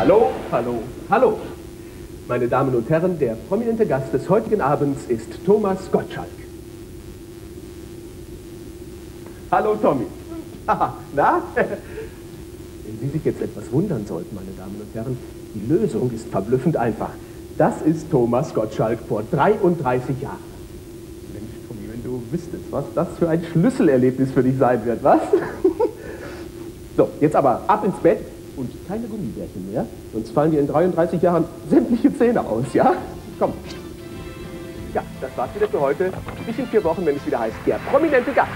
Hallo, hallo, hallo. Meine Damen und Herren, der prominente Gast des heutigen Abends ist Thomas Gottschalk. Hallo, Tommy. Haha, na? Wenn Sie sich jetzt etwas wundern sollten, meine Damen und Herren, die Lösung ist verblüffend einfach. Das ist Thomas Gottschalk vor 33 Jahren. Mensch, Tommy, wenn du wüsstest, was das für ein Schlüsselerlebnis für dich sein wird, was? so, jetzt aber ab ins Bett und keine Gummibärchen mehr, sonst fallen dir in 33 Jahren sämtliche Zähne aus, ja? Komm. Ja, das war's wieder für heute. Bis in vier Wochen, wenn es wieder heißt, der prominente Gast.